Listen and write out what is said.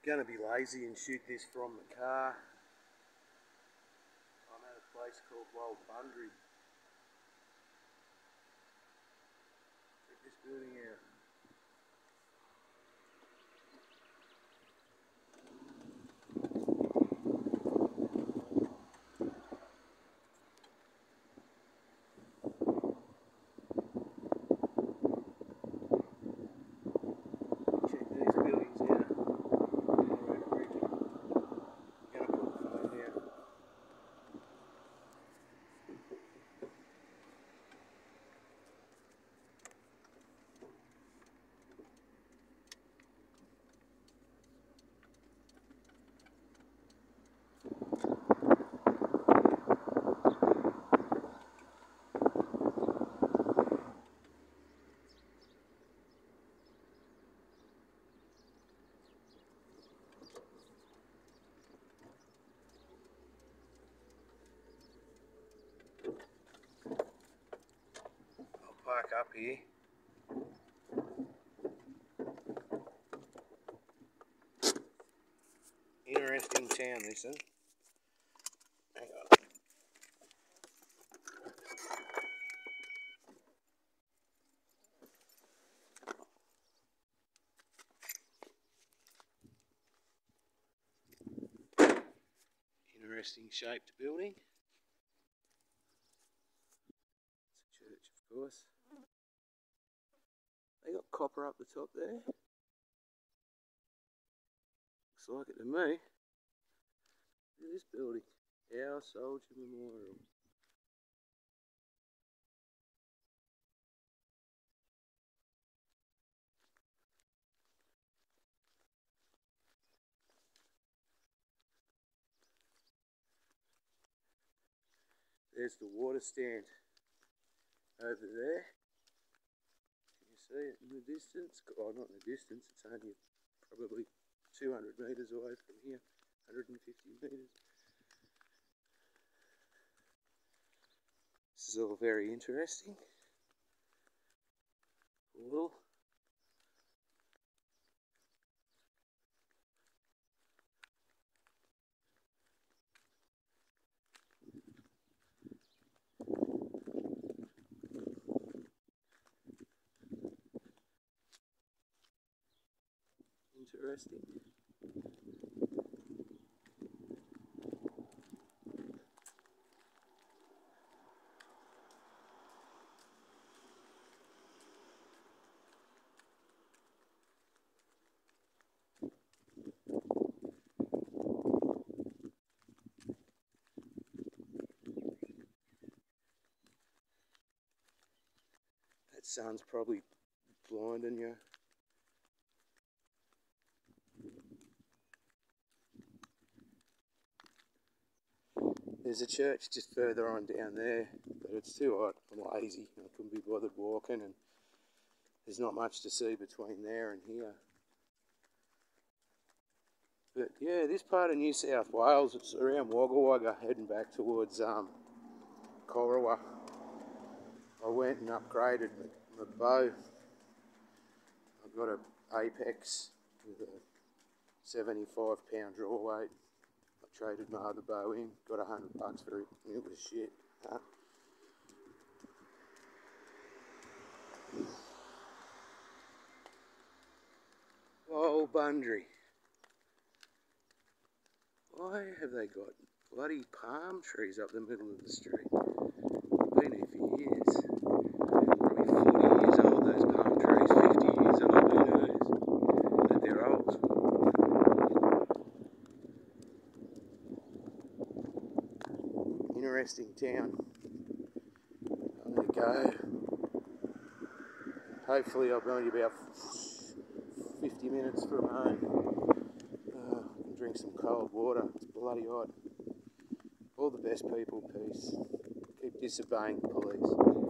Gonna be lazy and shoot this from the car. I'm at a place called Walbundrie. Check this building out. Here. Interesting town, this one. Hang. Interesting shaped building. It's a church, of course. They got copper up the top there. Looks like it to me. Look at this building. Our Soldier Memorial. There's the water stand over there. See it in the distance? Oh, not in the distance, it's only probably 200 metres away from here, 150 metres. This is all very interesting. Cool. Interesting. That sun's probably blinding you. There's a church just further on down there, but it's too hot. I'm lazy. I couldn't be bothered walking, and there's not much to see between there and here. But yeah, this part of New South Wales, it's around Wagga Wagga, heading back towards um, Corowa. I went and upgraded my, my bow. I've got a Apex with a 75 pound draw weight. Traded my other bow in, got a hundred bucks for it, it was shit. Huh? Oh, Bundry. Why have they got bloody palm trees up the middle of the street? Been here for years. Probably 40 years old, those palm trees, 50 years old, who knows? But they're old. Interesting town. I'm gonna go. Hopefully, I'll be only about 50 minutes from home. Uh, drink some cold water. It's bloody hot. All the best people, peace. Keep disobeying the police.